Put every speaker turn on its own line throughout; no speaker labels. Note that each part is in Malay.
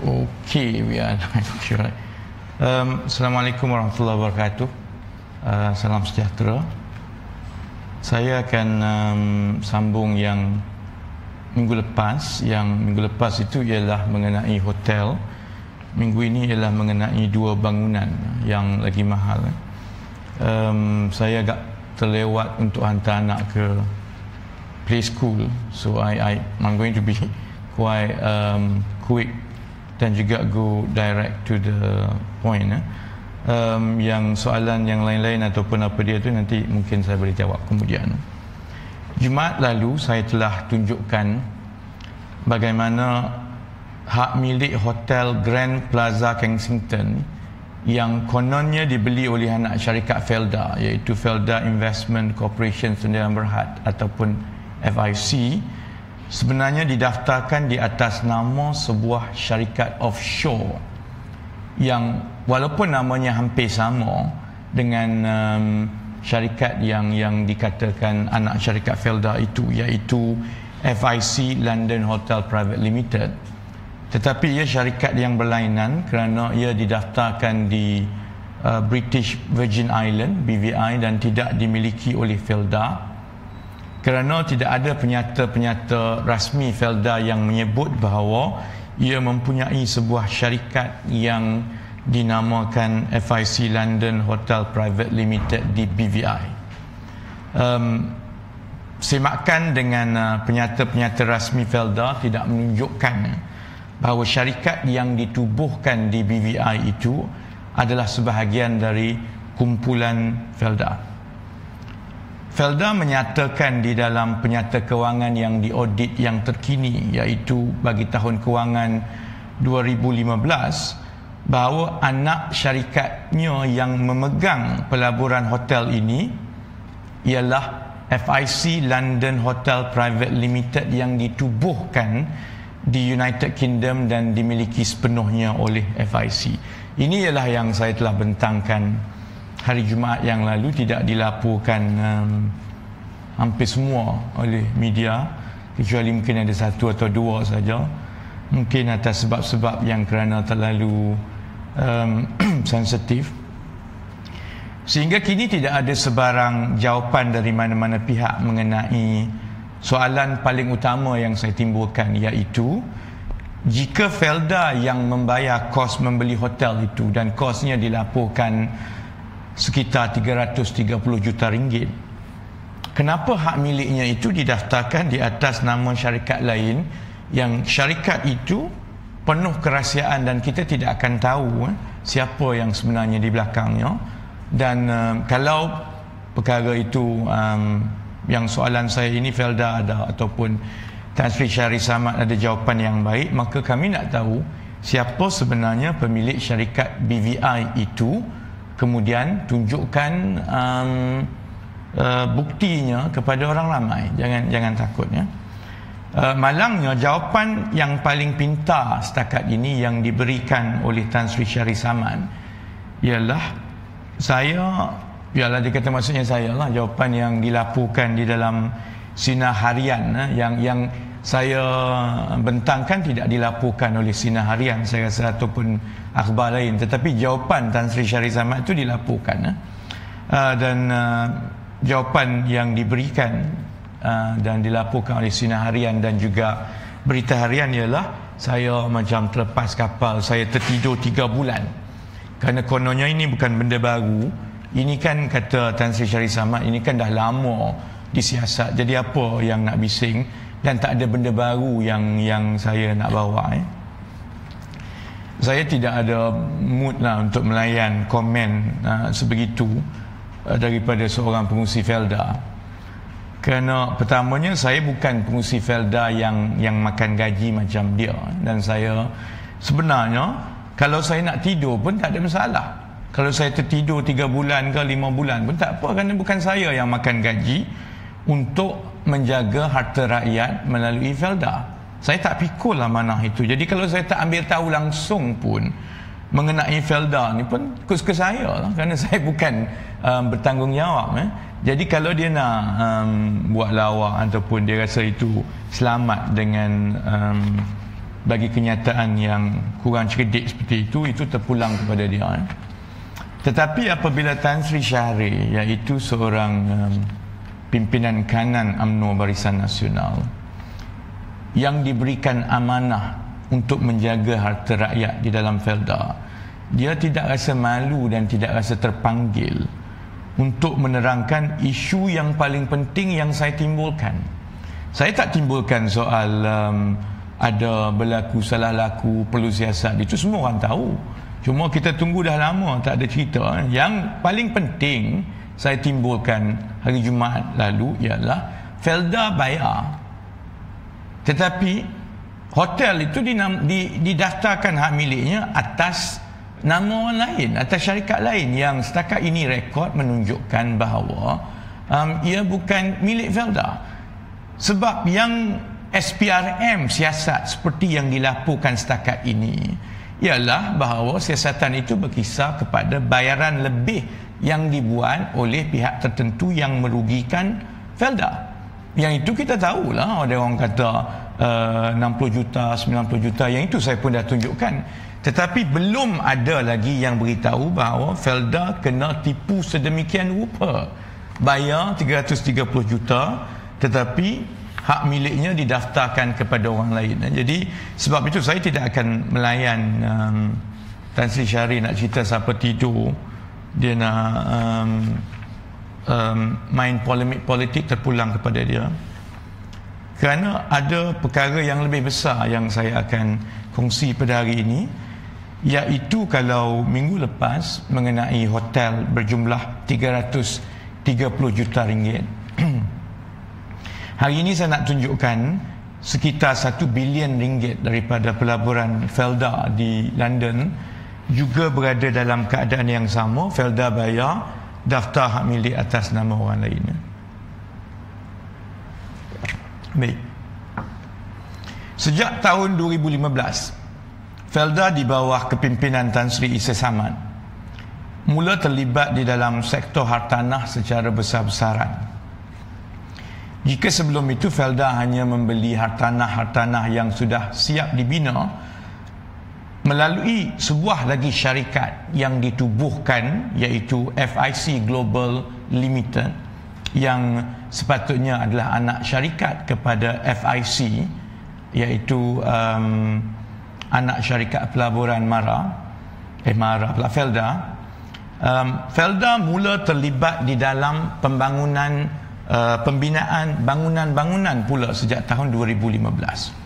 Okey, we are okay, right. Um, Assalamualaikum warahmatullahi wabarakatuh. Uh, salam sejahtera. Saya akan um, sambung yang minggu lepas. Yang minggu lepas itu ialah mengenai hotel. Minggu ini ialah mengenai dua bangunan yang lagi mahal. Um, saya agak terlewat untuk hantar anak ke play school. So I, I I'm going to be quite um, quick dan juga go direct to the point eh. um, yang soalan yang lain-lain ataupun apa dia tu nanti mungkin saya boleh jawab kemudian Jumaat lalu saya telah tunjukkan bagaimana hak milik hotel Grand Plaza Kensington yang kononnya dibeli oleh anak syarikat Felda iaitu Felda Investment Corporation Sdn Berhad ataupun FIC sebenarnya didaftarkan di atas nama sebuah syarikat offshore yang walaupun namanya hampir sama dengan um, syarikat yang yang dikatakan anak syarikat Felda itu iaitu FIC London Hotel Private Limited. Tetapi ia syarikat yang berlainan kerana ia didaftarkan di uh, British Virgin Island BVI dan tidak dimiliki oleh Felda kerana tidak ada penyata-penyata rasmi Felda yang menyebut bahawa ia mempunyai sebuah syarikat yang dinamakan FIC London Hotel Private Limited di BVI. Um, semakan dengan uh, penyata-penyata rasmi Felda tidak menunjukkan bahawa syarikat yang ditubuhkan di BVI itu adalah sebahagian dari kumpulan Felda. Felda menyatakan di dalam penyata kewangan yang diaudit yang terkini iaitu bagi tahun kewangan 2015 bahawa anak syarikatnya yang memegang pelaburan hotel ini ialah FIC London Hotel Private Limited yang ditubuhkan di United Kingdom dan dimiliki sepenuhnya oleh FIC. Ini ialah yang saya telah bentangkan hari Jumaat yang lalu tidak dilaporkan um, hampir semua oleh media kecuali mungkin ada satu atau dua saja. Mungkin atas sebab-sebab yang kerana terlalu um, sensitif. Sehingga kini tidak ada sebarang jawapan dari mana-mana pihak mengenai soalan paling utama yang saya timbulkan iaitu jika Felda yang membayar kos membeli hotel itu dan kosnya dilaporkan sekitar 330 juta ringgit. Kenapa hak miliknya itu didaftarkan di atas nama syarikat lain yang syarikat itu penuh kerahsiaan dan kita tidak akan tahu eh, siapa yang sebenarnya di belakangnya dan um, kalau perkara itu um, yang soalan saya ini Felda ada ataupun Tan Sri Syari Samad ada jawapan yang baik maka kami nak tahu siapa sebenarnya pemilik syarikat BVI itu kemudian tunjukkan um, uh, buktinya kepada orang ramai. Jangan jangan takut ya. Uh, malangnya jawapan yang paling pintar setakat ini yang diberikan oleh Tan Sri Syari Saman ialah saya ialah dia kata maksudnya saya lah jawapan yang dilaporkan di dalam sinar harian eh, yang yang saya bentangkan tidak dilaporkan oleh sinar harian saya rasa ataupun akhbar lain. Tetapi jawapan Tan Sri Syarif Ahmad itu dilaporkan uh, dan uh, jawapan yang diberikan uh, dan dilaporkan oleh sinar harian dan juga berita harian ialah saya macam terlepas kapal saya tertidur tiga bulan. Kerana kononnya ini bukan benda baru. Ini kan kata Tan Sri Syarif Ahmad ini kan dah lama disiasat. Jadi apa yang nak bising dan tak ada benda baru yang yang saya nak bawa eh. Saya tidak ada mood lah untuk melayan komen uh, sebegitu uh, daripada seorang pengusi Felda. Kerana pertamanya saya bukan pengusi Felda yang yang makan gaji macam dia dan saya sebenarnya kalau saya nak tidur pun tak ada masalah. Kalau saya tertidur 3 bulan ke 5 bulan pun tak apa kerana bukan saya yang makan gaji untuk menjaga harta rakyat melalui Felda. Saya tak pikul lah mana itu. Jadi kalau saya tak ambil tahu langsung pun mengenai Felda ni pun kus ke saya lah. Kerana saya bukan um, bertanggungjawab. Eh. Jadi kalau dia nak um, buat lawak ataupun dia rasa itu selamat dengan um, bagi kenyataan yang kurang cerdik seperti itu itu terpulang kepada dia eh. tetapi apabila Tan Sri Syahri iaitu seorang um, pimpinan kanan UMNO Barisan Nasional yang diberikan amanah untuk menjaga harta rakyat di dalam Felda. Dia tidak rasa malu dan tidak rasa terpanggil untuk menerangkan isu yang paling penting yang saya timbulkan. Saya tak timbulkan soal um, ada berlaku salah laku perlu siasat. Itu semua orang tahu. Cuma kita tunggu dah lama tak ada cerita. Yang paling penting saya timbulkan hari Jumaat lalu ialah Felda bayar tetapi hotel itu didaftarkan hak miliknya atas nama orang lain atas syarikat lain yang setakat ini rekod menunjukkan bahawa um, ia bukan milik Felda. Sebab yang SPRM siasat seperti yang dilaporkan setakat ini ialah bahawa siasatan itu berkisar kepada bayaran lebih yang dibuat oleh pihak tertentu yang merugikan Felda yang itu kita tahulah ada orang kata uh, 60 juta 90 juta yang itu saya pun dah tunjukkan tetapi belum ada lagi yang beritahu bahawa Felda kena tipu sedemikian rupa. Bayar 330 juta tetapi hak miliknya didaftarkan kepada orang lain. Jadi sebab itu saya tidak akan melayan um, Tan Sri Syari nak cerita siapa tidur. Dia nak um, um, main polemik politik terpulang kepada dia. Kerana ada perkara yang lebih besar yang saya akan kongsi pada hari ini iaitu kalau minggu lepas mengenai hotel berjumlah 330 juta ringgit. Hari ini saya nak tunjukkan sekitar 1 bilion ringgit daripada pelaburan Felda di London juga berada dalam keadaan yang sama Felda bayar daftar hak milik atas nama orang lain. Baik. Sejak tahun 2015 Felda di bawah kepimpinan Tan Sri Isa Samad mula terlibat di dalam sektor hartanah secara besar-besaran. Jika sebelum itu Felda hanya membeli hartanah-hartanah yang sudah siap dibina melalui sebuah lagi syarikat yang ditubuhkan iaitu FIC Global Limited yang sepatutnya adalah anak syarikat kepada FIC iaitu um, anak syarikat pelaburan Mara eh Mara pula Felda. Um, Felda mula terlibat di dalam pembangunan uh, pembinaan bangunan-bangunan pula sejak tahun 2015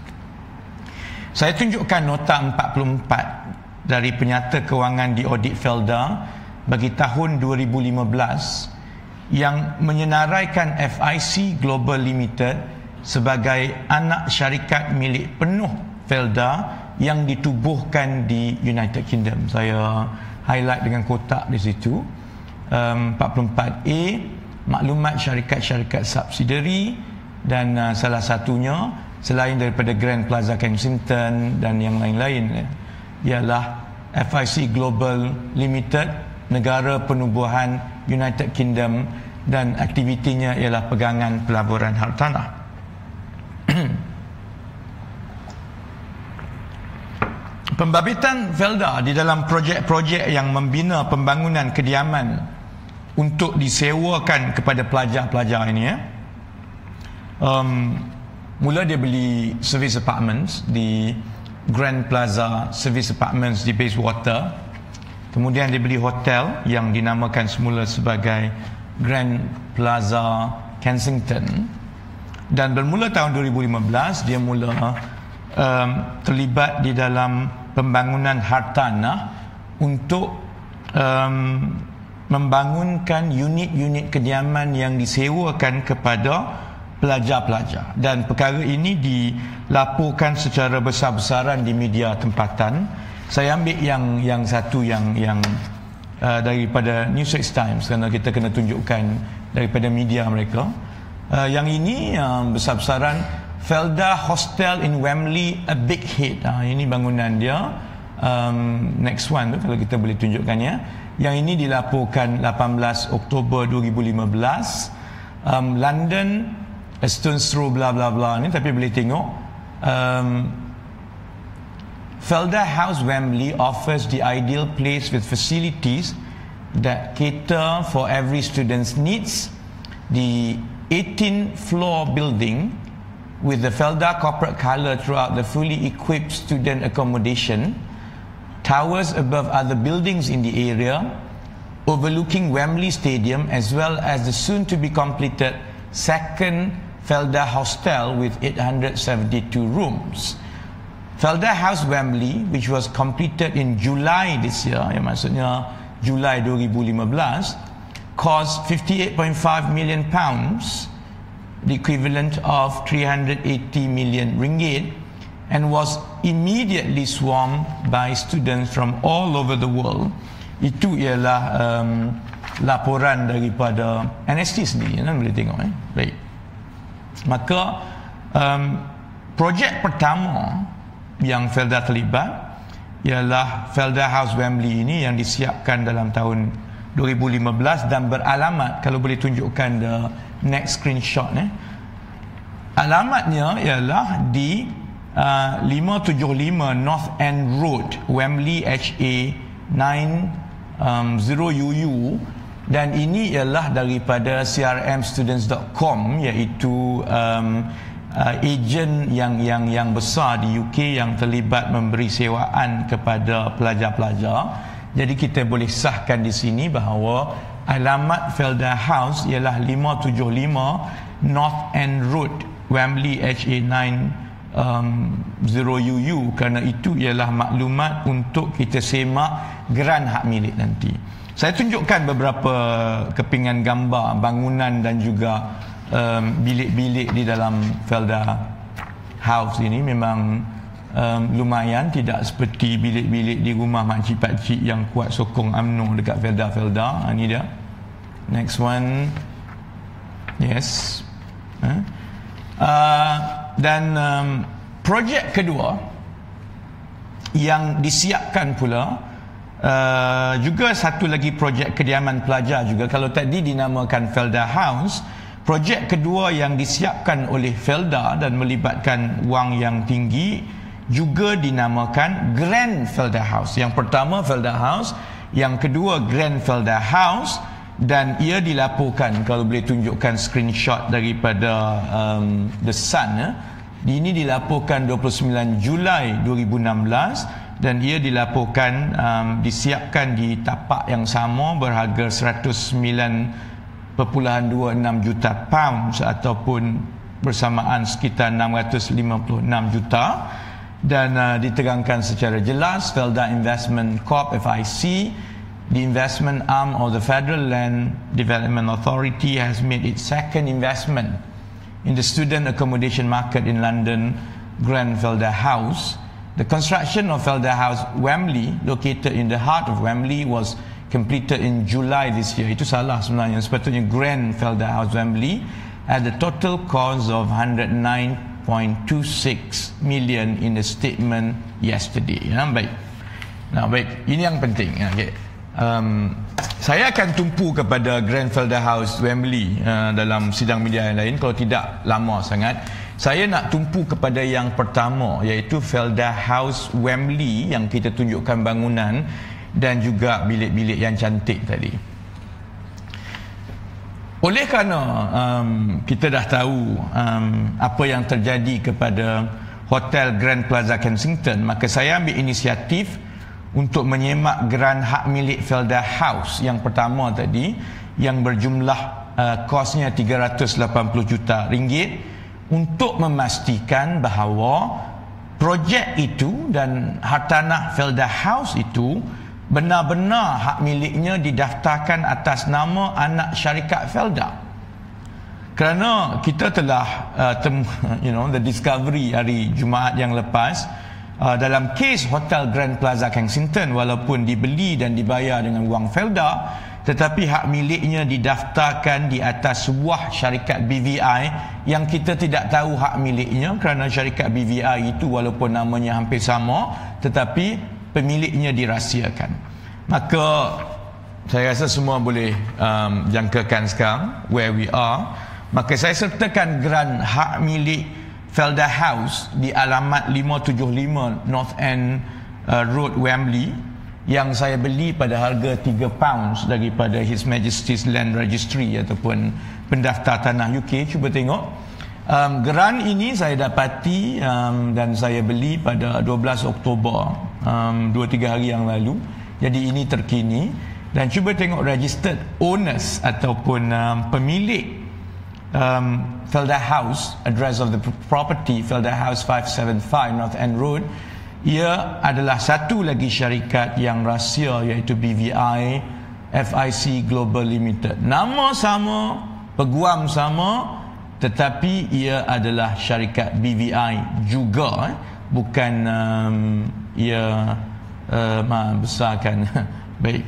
saya tunjukkan nota 44 dari penyata kewangan di audit Felda bagi tahun 2015 yang menyenaraikan FIC Global Limited sebagai anak syarikat milik penuh Felda yang ditubuhkan di United Kingdom. Saya highlight dengan kotak di situ. Um, 44A maklumat syarikat-syarikat subsidiary dan uh, salah satunya selain daripada Grand Plaza Kensington dan yang lain-lain ialah FIC Global Limited negara penubuhan United Kingdom dan aktivitinya ialah pegangan pelaburan hartanah. Pembabitan Felda di dalam projek-projek yang membina pembangunan kediaman untuk disewakan kepada pelajar-pelajar ini ya. Um, mula dia beli service apartments di Grand Plaza Service Apartments di Bayswater. Kemudian dia beli hotel yang dinamakan semula sebagai Grand Plaza Kensington. Dan bermula tahun 2015 dia mula um, terlibat di dalam pembangunan hartanah untuk um, membangunkan unit-unit kediaman yang disewakan kepada pelajar-pelajar dan perkara ini dilaporkan secara besar-besaran di media tempatan saya ambil yang yang satu yang yang uh, daripada New York Times kerana kita kena tunjukkan daripada media mereka uh, yang ini uh, besar-besaran Felda Hostel in Wembley a big hit. Ha, ini bangunan dia. Um, next one tu kalau kita boleh tunjukkannya. Yang ini dilaporkan 18 Oktober 2015. Um, London, a stone's throw bla bla bla ni tapi boleh tengok um, Felda House Wembley offers the ideal place with facilities that cater for every student's needs. The 18 floor building with the Felda corporate color throughout the fully equipped student accommodation, towers above other buildings in the area, overlooking Wembley Stadium as well as the soon to be completed second Felda Hostel with 872 rooms. Felda House Wembley which was completed in July this year yang maksudnya Julai 2015 cost 58.5 million pounds the equivalent of 380 million ringgit and was immediately swarmed by students from all over the world. Itu ialah um, laporan daripada NST sendiri kan? Boleh tengok eh? Baik maka um, projek pertama yang Felda terlibat ialah Felda House Wembley ini yang disiapkan dalam tahun 2015 dan beralamat kalau boleh tunjukkan the next screenshot eh. alamatnya ialah di uh, 575 North End Road Wembley HA 90UU dan ini ialah daripada crmstudents.com iaitu um, uh, ejen yang yang yang besar di UK yang terlibat memberi sewaan kepada pelajar-pelajar. Jadi kita boleh sahkan di sini bahawa alamat Felda House ialah 575 North End Road, Wembley HA9 um, 0UU kerana itu ialah maklumat untuk kita semak geran hak milik nanti. Saya tunjukkan beberapa kepingan gambar bangunan dan juga um, bilik-bilik di dalam Felda House ini. Memang um, lumayan. Tidak seperti bilik-bilik di rumah makcik pakcik yang kuat sokong UMNO dekat Felda-Felda ha, ini dia. Next one. Yes. Huh? uh, dan um, projek kedua yang disiapkan pula Uh, juga satu lagi projek kediaman pelajar juga kalau tadi dinamakan Felda House Projek kedua yang disiapkan oleh Felda dan melibatkan wang yang tinggi juga dinamakan Grand Felda House. Yang pertama Felda House, yang kedua Grand Felda House dan ia dilaporkan kalau boleh tunjukkan screenshot daripada um, The Sun ya. Ini dilaporkan 29 Julai 2016 dan ia dilaporkan um, disiapkan di tapak yang sama berharga 109 26 juta pounds ataupun bersamaan sekitar 656 juta dan uh, diterangkan secara jelas Felda Investment Corp FIC the investment arm of the Federal Land Development Authority has made its second investment in the student accommodation market in London Grand Felda House the construction of Felda House Wembley located in the heart of Wembley was completed in July this year. Itu salah sebenarnya. Sepatutnya Grand Felda House Wembley at the total cost of 109.26 million in the statement yesterday. Ya, baik. Nah, baik. Ini yang penting. Okay. Um, saya akan tumpu kepada Grand Felda House Wembley uh, dalam sidang media yang lain kalau tidak lama sangat. Saya nak tumpu kepada yang pertama iaitu Felda House Wembley yang kita tunjukkan bangunan dan juga bilik-bilik yang cantik tadi. Oleh kerana um, kita dah tahu um, apa yang terjadi kepada Hotel Grand Plaza Kensington, maka saya ambil inisiatif untuk menyemak geran hak milik Felda House yang pertama tadi yang berjumlah uh, kosnya 380 juta ringgit untuk memastikan bahawa projek itu dan hartanah Felda House itu benar-benar hak miliknya didaftarkan atas nama anak syarikat Felda. Kerana kita telah uh, tem, you know the discovery hari Jumaat yang lepas uh, dalam kes Hotel Grand Plaza Kensington walaupun dibeli dan dibayar dengan wang Felda tetapi hak miliknya didaftarkan di atas sebuah syarikat BVI yang kita tidak tahu hak miliknya kerana syarikat BVI itu walaupun namanya hampir sama tetapi pemiliknya dirahsiakan. Maka saya rasa semua boleh um, jangkakan sekarang where we are. Maka saya sertakan geran hak milik Felda House di alamat 575 North End uh, Road Wembley yang saya beli pada harga 3 pounds daripada His Majesty's Land Registry ataupun pendaftar tanah UK cuba tengok. Um, geran ini saya dapati um, dan saya beli pada 12 Oktober um, 2-3 hari yang lalu. Jadi ini terkini. Dan cuba tengok registered owners ataupun um, pemilik um, Felda House address of the property Felda House 575 North End Road ia adalah satu lagi syarikat yang rahsia iaitu BVI FIC Global Limited. Nama sama, peguam sama tetapi ia adalah syarikat BVI juga eh? bukan um, ia uh, besarkan baik.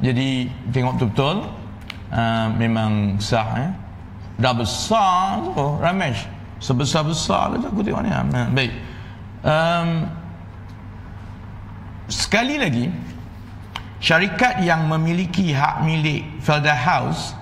Jadi tengok betul-betul uh, memang sah eh. Dah besar oh, Ramesh. Sebesar-besar aku tengok ni. Uh, baik um, sekali lagi syarikat yang memiliki hak milik Felda House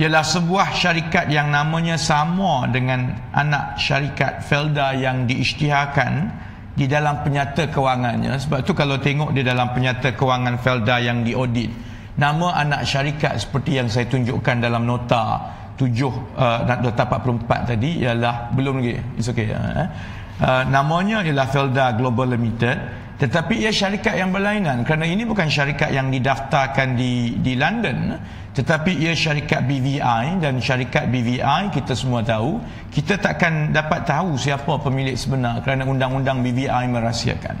ialah sebuah syarikat yang namanya sama dengan anak syarikat Felda yang diisytiharkan di dalam penyata kewangannya sebab tu kalau tengok di dalam penyata kewangan Felda yang diaudit nama anak syarikat seperti yang saya tunjukkan dalam nota 7 uh, nota 44 tadi ialah belum lagi it's okay uh, Uh, namanya ialah Felda Global Limited tetapi ia syarikat yang berlainan. Kerana ini bukan syarikat yang didaftarkan di di London tetapi ia syarikat BVI dan syarikat BVI kita semua tahu kita takkan dapat tahu siapa pemilik sebenar kerana undang-undang BVI merahsiakan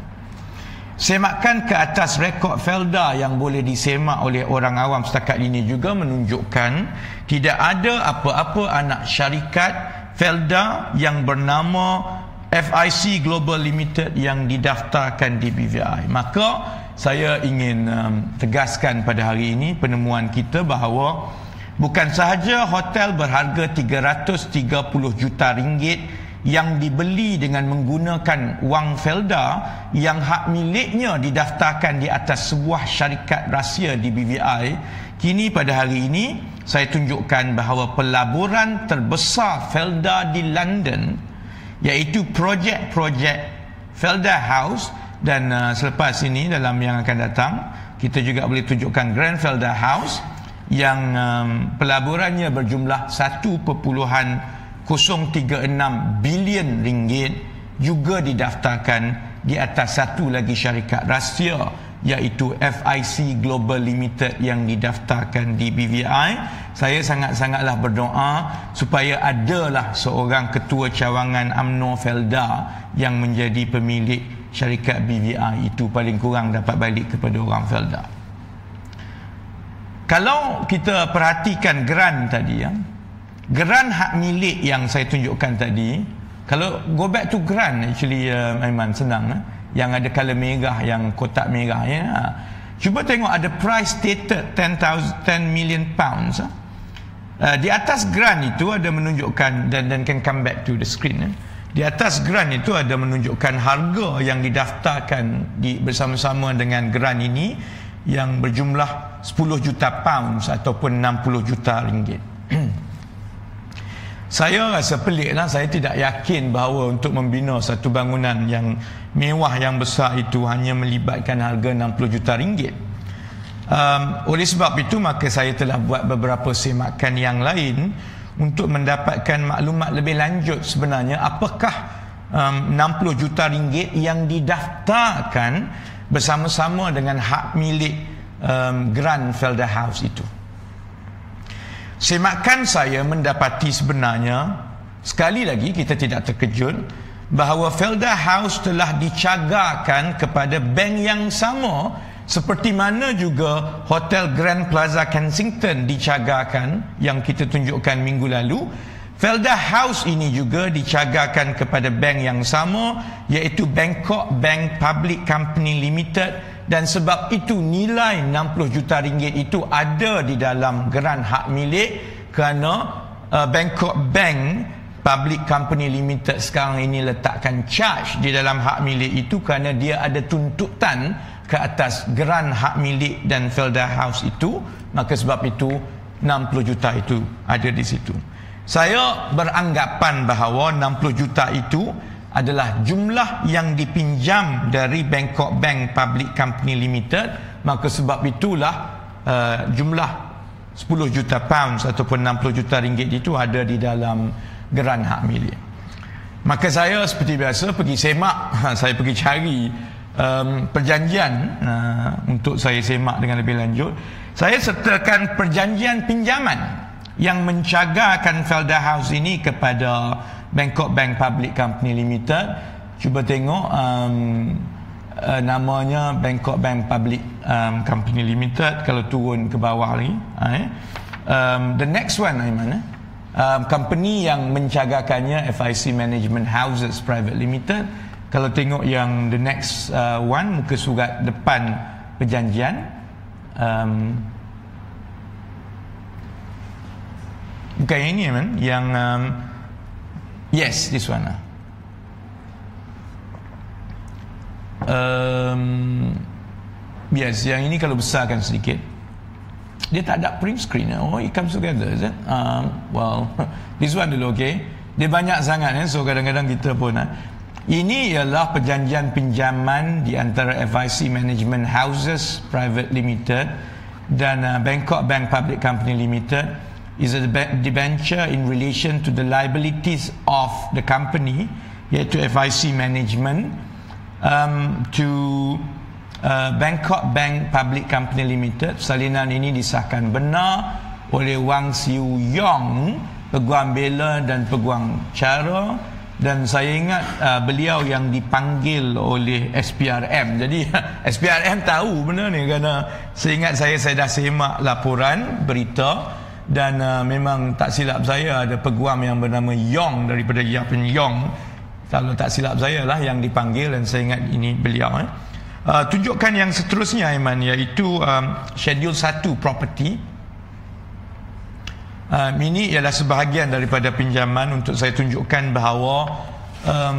semakan ke atas rekod Felda yang boleh disemak oleh orang awam setakat ini juga menunjukkan tidak ada apa-apa anak syarikat Felda yang bernama FIC Global Limited yang didaftarkan di BVI. Maka saya ingin um, tegaskan pada hari ini penemuan kita bahawa bukan sahaja hotel berharga 330 juta ringgit yang dibeli dengan menggunakan wang Felda yang hak miliknya didaftarkan di atas sebuah syarikat rahsia di BVI kini pada hari ini saya tunjukkan bahawa pelaburan terbesar Felda di London iaitu projek-projek Felda House. Dan uh, selepas ini dalam yang akan datang kita juga boleh tunjukkan Grand Felda House yang um, pelaburannya berjumlah 1.036 bilion ringgit juga didaftarkan di atas satu lagi syarikat rahsia iaitu FIC Global Limited yang didaftarkan di BVI saya sangat-sangatlah berdoa supaya adalah seorang ketua cawangan UMNO Felda yang menjadi pemilik syarikat BVI itu. Paling kurang dapat balik kepada orang Felda. Kalau kita perhatikan geran tadi ya geran hak milik yang saya tunjukkan tadi kalau go back to grant actually uh, Aiman senang eh? yang ada color merah yang kotak merah ya. Cuba tengok ada price stated 10,000 10 million pounds. Uh, di atas grant itu ada menunjukkan dan dan can come back to the screen. Eh. Di atas grant itu ada menunjukkan harga yang didaftarkan di bersama-sama dengan grant ini yang berjumlah 10 juta pounds ataupun 60 juta ringgit. Saya rasa pelik lah. Saya tidak yakin bahawa untuk membina satu bangunan yang mewah yang besar itu hanya melibatkan harga 60 juta ringgit. Um, oleh sebab itu maka saya telah buat beberapa semakan yang lain untuk mendapatkan maklumat lebih lanjut sebenarnya apakah um, 60 juta ringgit yang didaftarkan bersama-sama dengan hak milik um, Grand Felder House itu. Semakan saya mendapati sebenarnya sekali lagi kita tidak terkejut bahawa Felda House telah dicagarkan kepada bank yang sama seperti mana juga Hotel Grand Plaza Kensington dicagarkan yang kita tunjukkan minggu lalu. Felda House ini juga dicagarkan kepada bank yang sama iaitu Bangkok Bank Public Company Limited dan sebab itu nilai 60 juta ringgit itu ada di dalam geran hak milik kerana uh, Bangkok Bank Public Company Limited sekarang ini letakkan charge di dalam hak milik itu kerana dia ada tuntutan ke atas geran hak milik dan Felda House itu. Maka sebab itu 60 juta itu ada di situ. Saya beranggapan bahawa 60 juta itu adalah jumlah yang dipinjam dari Bangkok Bank Public Company Limited. Maka sebab itulah uh, jumlah 10 juta pounds ataupun 60 juta ringgit itu ada di dalam geran hak milik. Maka saya seperti biasa pergi semak. Saya pergi cari um, perjanjian uh, untuk saya semak dengan lebih lanjut. Saya sertakan perjanjian pinjaman yang mencagarkan Felda House ini kepada Bangkok Bank Public Company Limited cuba tengok um, uh, namanya Bangkok Bank Public um, Company Limited kalau turun ke bawah lagi eh. um, the next one Aiman eh? um, company yang mencagarkannya FIC Management Houses Private Limited kalau tengok yang the next uh, one muka surat depan perjanjian um, bukan yang ini man yang um, Yes, this one. Um, yes, yang ini kalau besarkan sedikit. Dia tak ada print screen. Oh, it comes together, is it? Um, well, this one dulu, okay? Dia banyak sangat, eh? so kadang-kadang kita pun... Eh? Ini ialah perjanjian pinjaman di antara FIC Management Houses Private Limited dan uh, Bangkok Bank Public Company Limited is a debenture in relation to the liabilities of the company, yaitu FIC management, um, to uh, Bangkok Bank Public Company Limited. Salinan ini disahkan benar oleh Wang Siu Yong, peguam bela dan peguam cara. Dan saya ingat uh, beliau yang dipanggil oleh SPRM jadi SPRM tahu benda ni kerana saya ingat saya saya dah semak laporan berita dan uh, memang tak silap saya ada peguam yang bernama Yong daripada Yapen Yong kalau tak silap saya lah yang dipanggil dan saya ingat ini beliau eh. uh, tunjukkan yang seterusnya Aiman iaitu um, schedule 1 property uh, ini ialah sebahagian daripada pinjaman untuk saya tunjukkan bahawa um,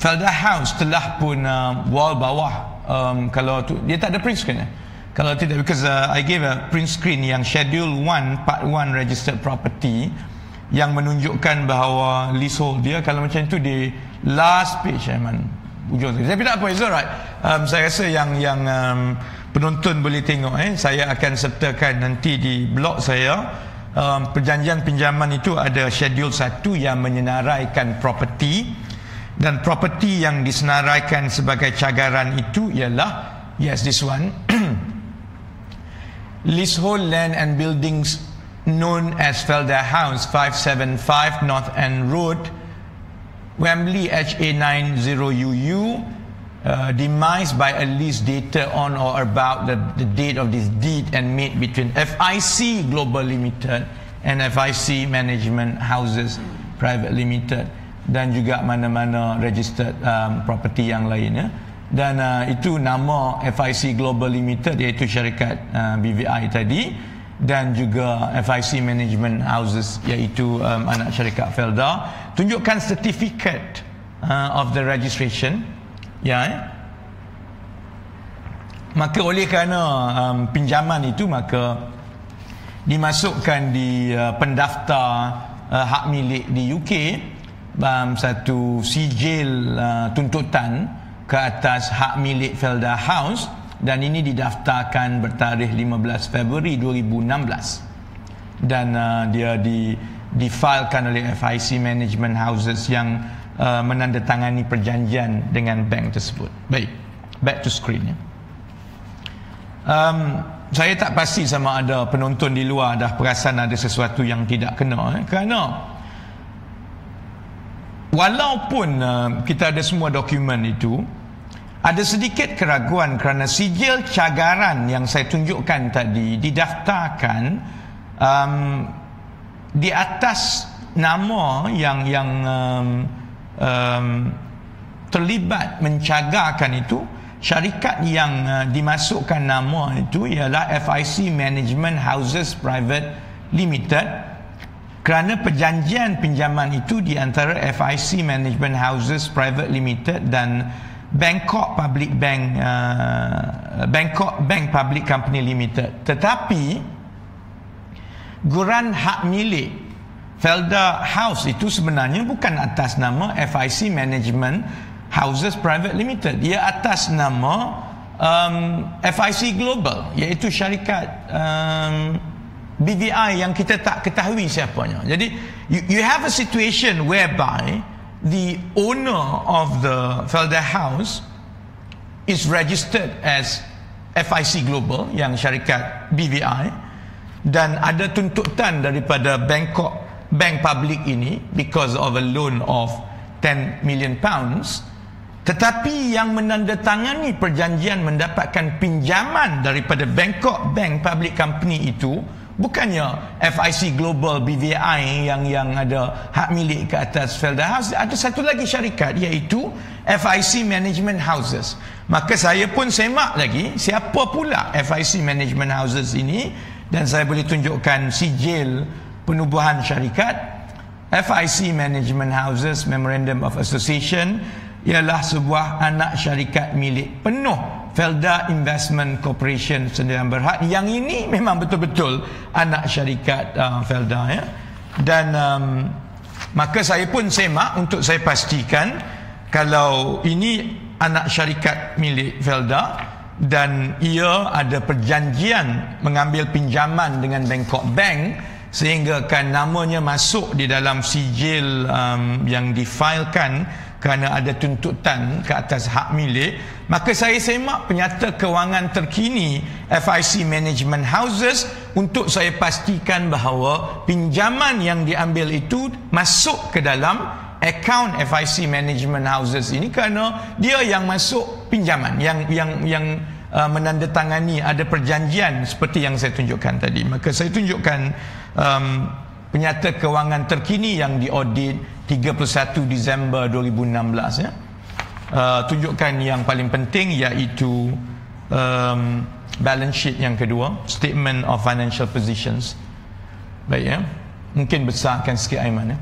Felda House telah pun uh, wall bawah um, kalau tu, dia tak ada screen eh? Kalau tidak, because uh, I gave a print screen yang schedule 1, part 1 registered property yang menunjukkan bahawa leasehold dia kalau macam itu di last page Aiman ujung saya tapi tak apa it's alright. Um, saya rasa yang yang um, penonton boleh tengok eh saya akan sertakan nanti di blog saya. Um, perjanjian pinjaman itu ada schedule 1 yang menyenaraikan property dan property yang disenaraikan sebagai cagaran itu ialah yes this one leasehold land and buildings known as Felda House 575 North End Road, Wembley HA90UU, uh, demised by a lease dated on or about the, the date of this deed and made between FIC Global Limited and FIC Management Houses Private Limited dan juga mana-mana registered um, property yang lainnya. Ya dan uh, itu nama FIC Global Limited iaitu syarikat uh, BVI tadi dan juga FIC Management Houses iaitu um, anak syarikat Felda tunjukkan certificate uh, of the registration ya eh? maka oleh kerana um, pinjaman itu maka dimasukkan di uh, pendaftar uh, hak milik di UK um, satu sijil uh, tuntutan ke atas hak milik Felda House dan ini didaftarkan bertarikh 15 Februari 2016 dan uh, dia di difilekan oleh FIC Management Houses yang uh, menandatangani perjanjian dengan bank tersebut. Baik, back to screen ya. Um, saya tak pasti sama ada penonton di luar dah perasan ada sesuatu yang tidak kena eh? kerana walaupun uh, kita ada semua dokumen itu ada sedikit keraguan kerana sijil cagaran yang saya tunjukkan tadi didaftarkan um, di atas nama yang yang um, um, terlibat mencagarkan itu syarikat yang uh, dimasukkan nama itu ialah FIC Management Houses Private Limited. Kerana perjanjian pinjaman itu di antara FIC Management Houses Private Limited dan Bangkok Public Bank uh, Bangkok Bank Public Company Limited tetapi Guran hak milik Felda House itu sebenarnya bukan atas nama FIC Management Houses Private Limited. Ia atas nama um, FIC Global iaitu syarikat um, BVI yang kita tak ketahui siapanya. Jadi you, you have a situation whereby the owner of the Felda House is registered as FIC Global yang syarikat BVI dan ada tuntutan daripada Bangkok bank public ini because of a loan of 10 million pounds. Tetapi yang menandatangani perjanjian mendapatkan pinjaman daripada Bangkok Bank Public Company itu bukannya FIC Global BVI yang yang ada hak milik ke atas Felda House ada satu lagi syarikat iaitu FIC Management Houses. Maka saya pun semak lagi siapa pula FIC Management Houses ini dan saya boleh tunjukkan sijil penubuhan syarikat. FIC Management Houses Memorandum of Association ialah sebuah anak syarikat milik penuh Felda Investment Corporation Sendirian Berhad. Yang ini memang betul-betul anak syarikat uh, Felda ya. Dan um, maka saya pun semak untuk saya pastikan kalau ini anak syarikat milik Felda dan ia ada perjanjian mengambil pinjaman dengan Bangkok Bank sehingga kan namanya masuk di dalam sijil um, yang difailkan kerana ada tuntutan ke atas hak milik maka saya semak penyata kewangan terkini FIC Management Houses untuk saya pastikan bahawa pinjaman yang diambil itu masuk ke dalam account FIC Management Houses ini kerana dia yang masuk pinjaman yang yang yang uh, menandatangani ada perjanjian seperti yang saya tunjukkan tadi. Maka saya tunjukkan um, penyata kewangan terkini yang diaudit 31 Disember 2016 ya. Uh, tunjukkan yang paling penting iaitu um, balance sheet yang kedua statement of financial positions. Baik ya. Mungkin besarkan sikit Aiman ya.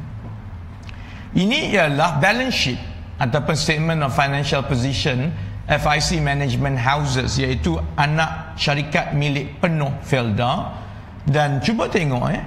Ini ialah balance sheet ataupun statement of financial position FIC management houses iaitu anak syarikat milik penuh Felda dan cuba tengok eh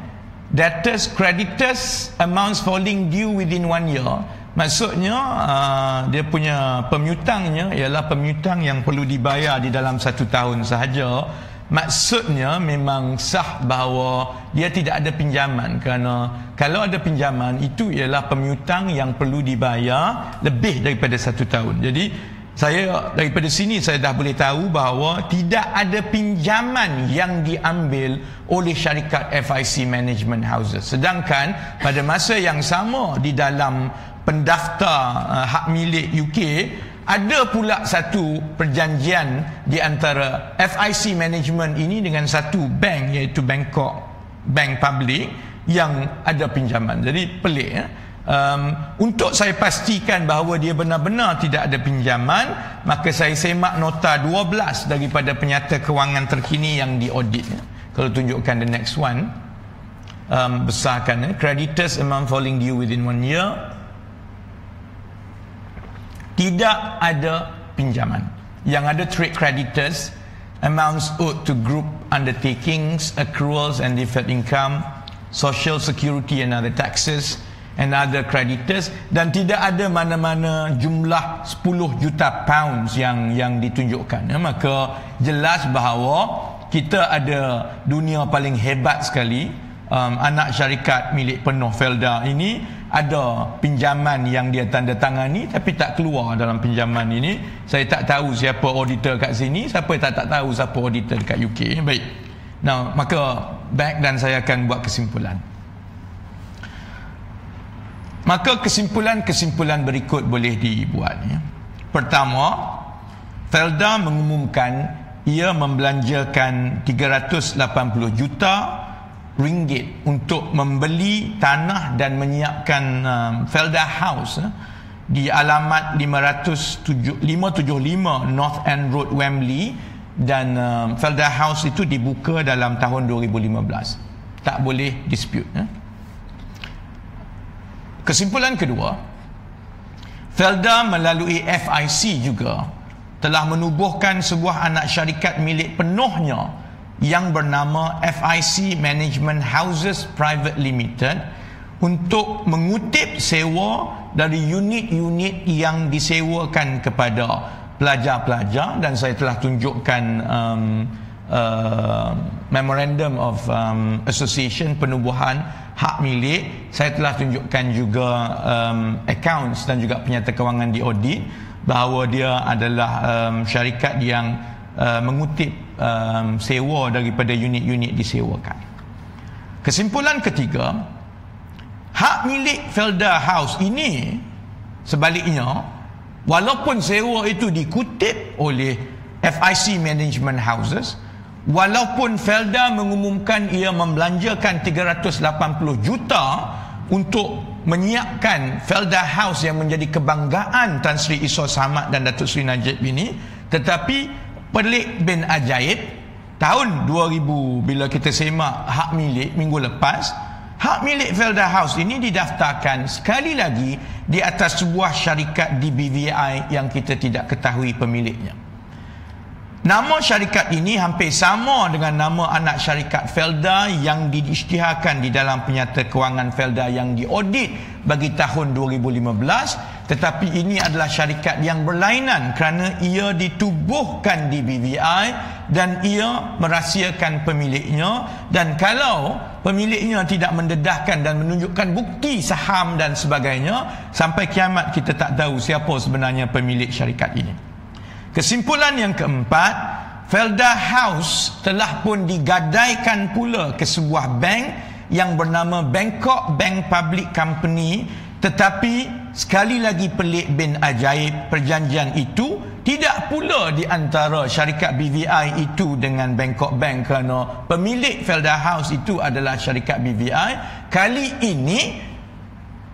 debtors creditors amounts falling due within one year. Maksudnya uh, dia punya pemutangnya ialah pemutang yang perlu dibayar di dalam satu tahun sahaja. Maksudnya memang sah bahawa dia tidak ada pinjaman kerana kalau ada pinjaman itu ialah pemutang yang perlu dibayar lebih daripada satu tahun. Jadi saya daripada sini saya dah boleh tahu bahawa tidak ada pinjaman yang diambil oleh syarikat FIC Management Houses. Sedangkan pada masa yang sama di dalam pendaftar uh, hak milik UK ada pula satu perjanjian di antara FIC Management ini dengan satu bank iaitu Bangkok Bank Public yang ada pinjaman. Jadi pelik ya um, untuk saya pastikan bahawa dia benar-benar tidak ada pinjaman maka saya semak nota 12 daripada penyata kewangan terkini yang diaudit. Kalau tunjukkan the next one um, besarkan eh. creditors amount falling due within one year. Tidak ada pinjaman. Yang ada trade creditors amounts owed to group undertakings accruals and deferred income social security and other taxes and other creditors dan tidak ada mana-mana jumlah 10 juta pounds yang yang ditunjukkan. Ya, maka jelas bahawa kita ada dunia paling hebat sekali. Um, anak syarikat milik penuh Felda ini ada pinjaman yang dia tanda tangani tapi tak keluar dalam pinjaman ini. Saya tak tahu siapa auditor kat sini siapa tak tak tahu siapa auditor dekat UK baik. Now maka back dan saya akan buat kesimpulan Maka kesimpulan-kesimpulan berikut boleh dibuat. Ya. Pertama, Felda mengumumkan ia membelanjakan 380 juta ringgit untuk membeli tanah dan menyiapkan um, Felda House ya, di alamat 575 North End Road Wembley dan um, Felda House itu dibuka dalam tahun 2015. Tak boleh dispute. Ya. Kesimpulan kedua, Felda melalui FIC juga telah menubuhkan sebuah anak syarikat milik penuhnya yang bernama FIC Management Houses Private Limited untuk mengutip sewa dari unit-unit yang disewakan kepada pelajar-pelajar dan saya telah tunjukkan um, uh, memorandum of um, association penubuhan hak milik. Saya telah tunjukkan juga um, accounts dan juga penyata kewangan di audit bahawa dia adalah um, syarikat yang uh, mengutip um, sewa daripada unit-unit disewakan. Kesimpulan ketiga hak milik Felda House ini sebaliknya walaupun sewa itu dikutip oleh FIC Management Houses walaupun Felda mengumumkan ia membelanjakan 380 juta untuk menyiapkan Felda House yang menjadi kebanggaan Tan Sri Iso Samad dan Datuk Sri Najib ini tetapi pelik bin ajaib tahun 2000 bila kita semak hak milik minggu lepas hak milik Felda House ini didaftarkan sekali lagi di atas sebuah syarikat di BVI yang kita tidak ketahui pemiliknya Nama syarikat ini hampir sama dengan nama anak syarikat Felda yang diisytiharkan di dalam penyata kewangan Felda yang diaudit bagi tahun 2015 tetapi ini adalah syarikat yang berlainan kerana ia ditubuhkan di BVI dan ia merahsiakan pemiliknya. Dan kalau pemiliknya tidak mendedahkan dan menunjukkan bukti saham dan sebagainya sampai kiamat kita tak tahu siapa sebenarnya pemilik syarikat ini Kesimpulan yang keempat, Felda House telah pun digadaikan pula ke sebuah bank yang bernama Bangkok Bank Public Company. Tetapi sekali lagi pelik bin ajaib perjanjian itu tidak pula di antara syarikat BVI itu dengan Bangkok Bank kerana pemilik Felda House itu adalah syarikat BVI kali ini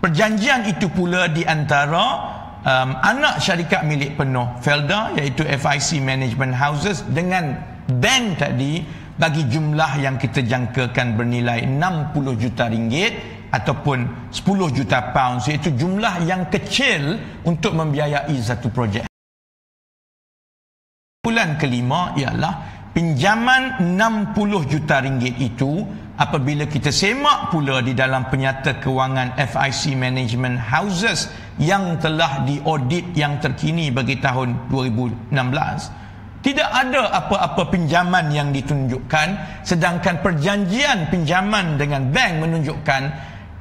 perjanjian itu pula di antara um, anak syarikat milik penuh Felda iaitu FIC Management Houses dengan bank tadi bagi jumlah yang kita jangkakan bernilai 60 juta ringgit ataupun 10 juta pound iaitu jumlah yang kecil untuk membiayai satu projek. Bulan kelima ialah pinjaman 60 juta ringgit itu apabila kita semak pula di dalam penyata kewangan FIC Management Houses yang telah diaudit yang terkini bagi tahun 2016 tidak ada apa-apa pinjaman yang ditunjukkan sedangkan perjanjian pinjaman dengan bank menunjukkan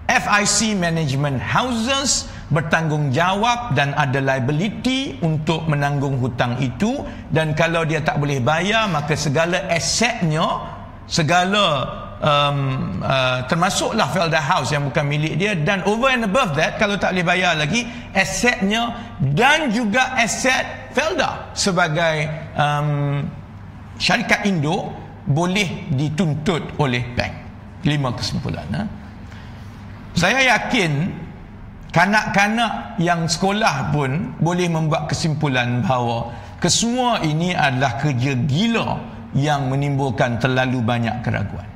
FIC Management Houses bertanggungjawab dan ada liability untuk menanggung hutang itu. Dan kalau dia tak boleh bayar maka segala asetnya segala um, uh, termasuklah Felda House yang bukan milik dia dan over and above that kalau tak boleh bayar lagi asetnya dan juga aset Felda sebagai um, syarikat induk boleh dituntut oleh bank lima kesimpulan ha? saya yakin kanak-kanak yang sekolah pun boleh membuat kesimpulan bahawa kesemua ini adalah kerja gila yang menimbulkan terlalu banyak keraguan.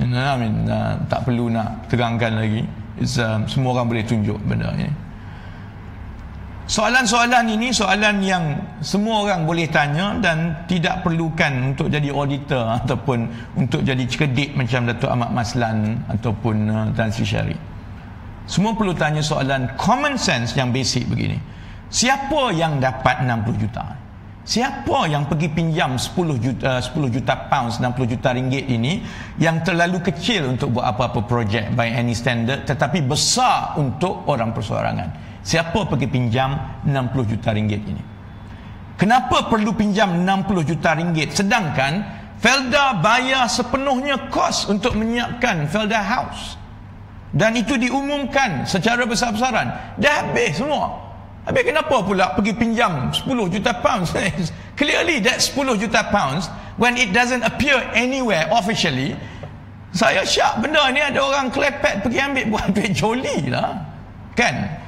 I mean, uh, tak perlu nak terangkan lagi. It's, uh, semua orang boleh tunjuk benda ini. Soalan-soalan ini soalan yang semua orang boleh tanya dan tidak perlukan untuk jadi auditor ataupun untuk jadi cerdik macam Datuk Ahmad Maslan ataupun uh, Tan Sri Syari. Semua perlu tanya soalan common sense yang basic begini. Siapa yang dapat 60 juta? Siapa yang pergi pinjam 10 juta 10 uh, juta pounds 60 juta ringgit ini yang terlalu kecil untuk buat apa-apa projek by any standard tetapi besar untuk orang perseorangan? Siapa pergi pinjam 60 juta ringgit ini? Kenapa perlu pinjam 60 juta ringgit sedangkan Felda bayar sepenuhnya kos untuk menyiapkan Felda House. Dan itu diumumkan secara besar-besaran. Dah habis semua. Habis kenapa pula pergi pinjam 10 juta pounds? Clearly that 10 juta pounds when it doesn't appear anywhere officially saya syak benda ni ada orang klepet pergi ambil buat duit joli lah. Kan?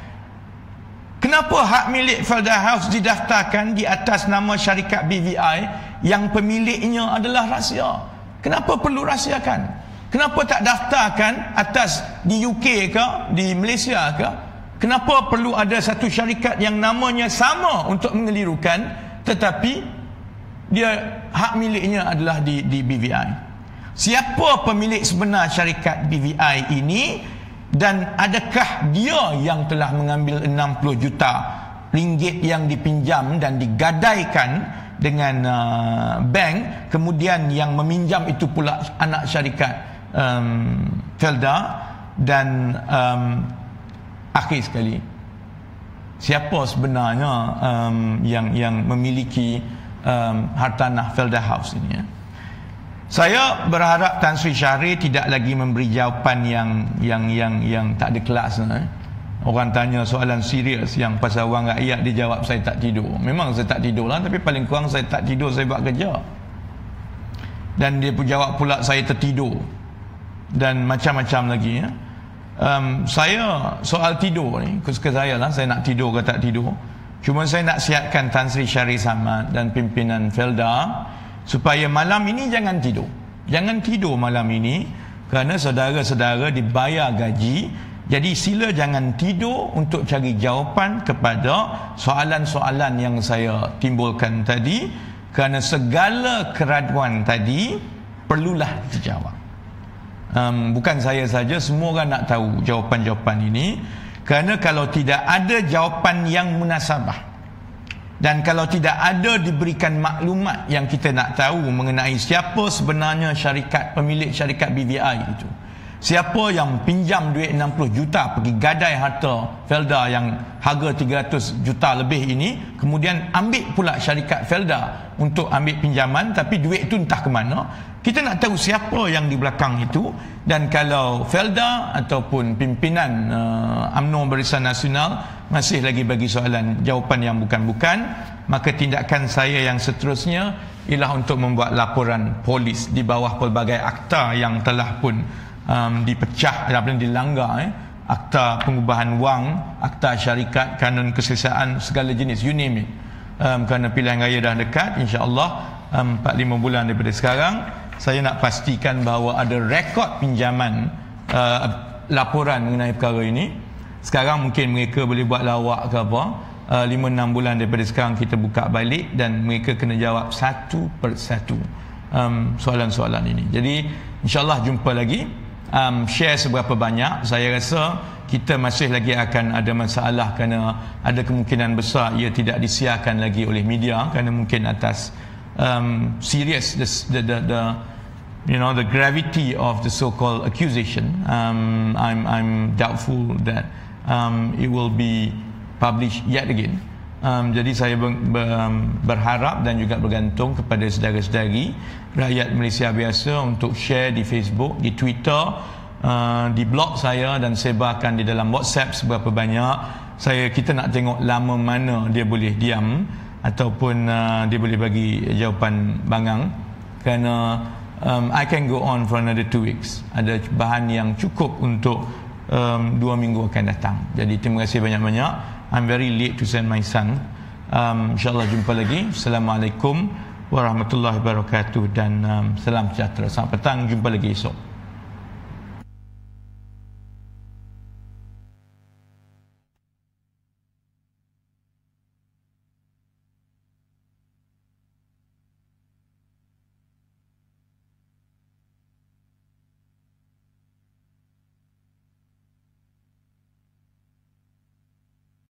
Kenapa hak milik Felda House didaftarkan di atas nama syarikat BVI yang pemiliknya adalah rahsia? Kenapa perlu rahsiakan? Kenapa tak daftarkan atas di UK ke, di Malaysia ke? Kenapa perlu ada satu syarikat yang namanya sama untuk mengelirukan tetapi dia hak miliknya adalah di di BVI. Siapa pemilik sebenar syarikat BVI ini dan adakah dia yang telah mengambil 60 juta ringgit yang dipinjam dan digadaikan dengan uh, bank kemudian yang meminjam itu pula anak syarikat um, Felda dan um, akhir sekali siapa sebenarnya um, yang yang memiliki um, hartanah Felda House ini ya. Saya berharap Tan Sri Syahri tidak lagi memberi jawapan yang yang yang yang tak ada kelas eh. Orang tanya soalan serius yang pasal wang rakyat dia jawab saya tak tidur. Memang saya tak tidur lah tapi paling kurang saya tak tidur saya buat kerja. Dan dia pun jawab pula saya tertidur. Dan macam-macam lagi ya. Um, saya soal tidur ni, kesuka saya lah saya nak tidur ke tak tidur. Cuma saya nak siapkan Tan Sri Syari Samad dan pimpinan Felda supaya malam ini jangan tidur. Jangan tidur malam ini kerana saudara-saudara dibayar gaji jadi sila jangan tidur untuk cari jawapan kepada soalan-soalan yang saya timbulkan tadi kerana segala keraduan tadi perlulah dijawab. Um, bukan saya saja, semua orang nak tahu jawapan-jawapan ini. Kerana kalau tidak ada jawapan yang munasabah dan kalau tidak ada diberikan maklumat yang kita nak tahu mengenai siapa sebenarnya syarikat pemilik syarikat BVI itu Siapa yang pinjam duit 60 juta pergi gadai harta Felda yang harga 300 juta lebih ini kemudian ambil pula syarikat Felda untuk ambil pinjaman tapi duit itu entah ke mana. Kita nak tahu siapa yang di belakang itu dan kalau Felda ataupun pimpinan uh, UMNO Barisan Nasional masih lagi bagi soalan jawapan yang bukan-bukan maka tindakan saya yang seterusnya ialah untuk membuat laporan polis di bawah pelbagai akta yang telah pun um, dipecah ataupun dilanggar eh. akta pengubahan wang akta syarikat kanun kesesaan segala jenis you name it. Um, kerana pilihan raya dah dekat insyaAllah um, 4-5 bulan daripada sekarang saya nak pastikan bahawa ada rekod pinjaman uh, laporan mengenai perkara ini. Sekarang mungkin mereka boleh buat lawak ke apa. Uh, 5-6 bulan daripada sekarang kita buka balik dan mereka kena jawab satu persatu um, soalan-soalan ini. Jadi insyaAllah jumpa lagi um, share seberapa banyak. Saya rasa kita masih lagi akan ada masalah kerana ada kemungkinan besar ia tidak disiarkan lagi oleh media kerana mungkin atas um, serious the, the, the, the you know the gravity of the so-called accusation. Um, I'm, I'm doubtful that um, it will be published yet again Um, jadi saya ber, ber, um, berharap dan juga bergantung kepada saudara-saudari rakyat Malaysia biasa untuk share di Facebook, di Twitter, uh, di blog saya dan sebarkan di dalam WhatsApp seberapa banyak. Saya kita nak tengok lama mana dia boleh diam ataupun uh, dia boleh bagi jawapan bangang kerana um, I can go on for another two weeks. Ada bahan yang cukup untuk um, dua minggu akan datang. Jadi terima kasih banyak-banyak. I'm very late to send my son. Um, InsyaAllah jumpa lagi. Assalamualaikum warahmatullahi wabarakatuh dan um, salam sejahtera. Selamat petang, jumpa lagi esok.